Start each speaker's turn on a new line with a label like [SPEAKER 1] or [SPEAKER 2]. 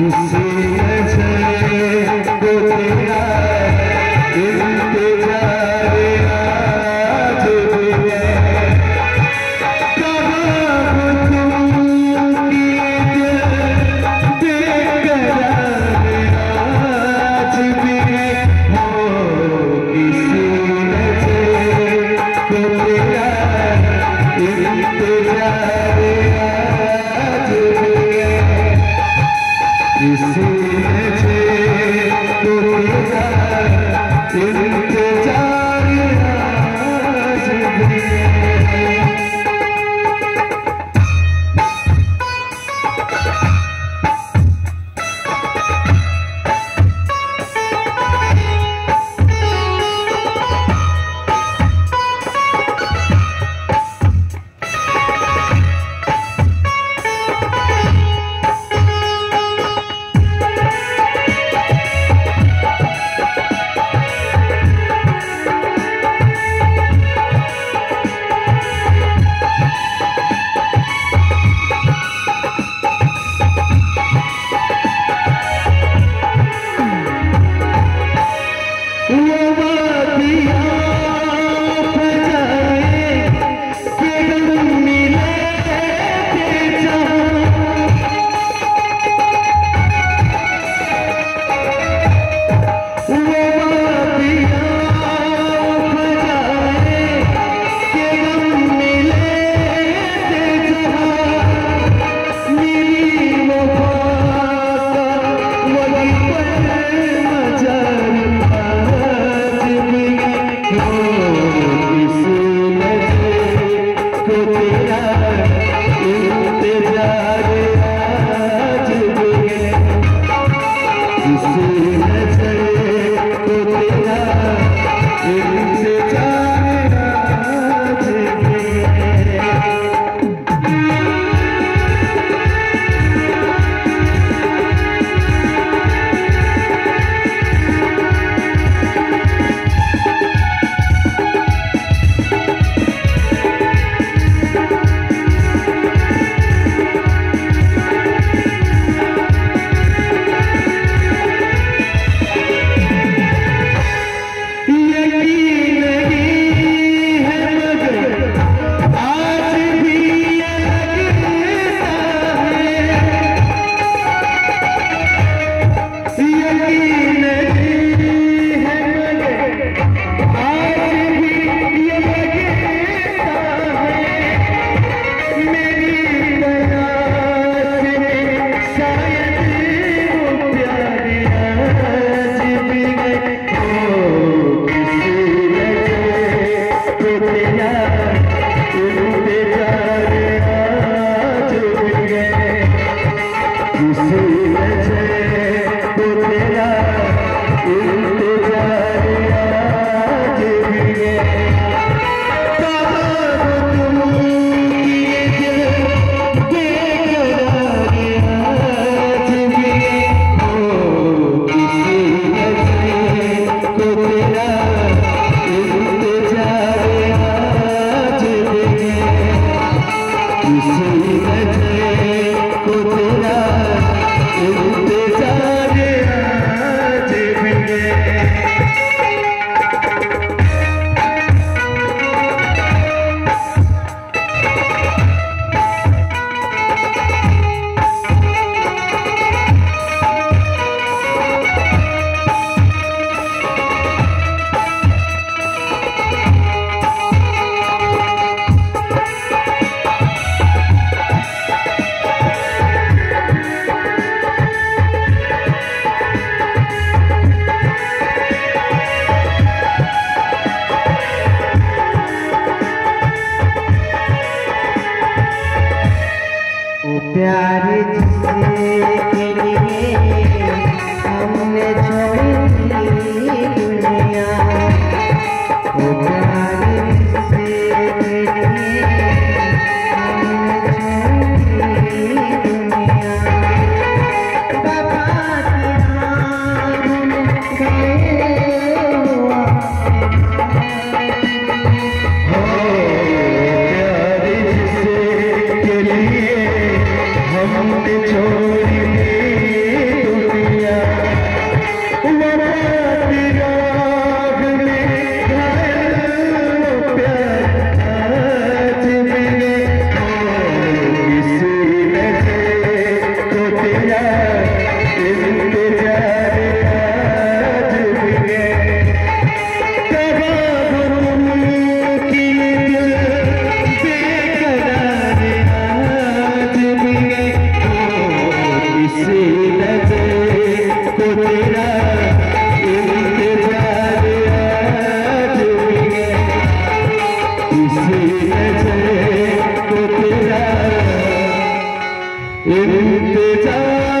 [SPEAKER 1] You यकीन उड़ते जा yeah. इंतज़ार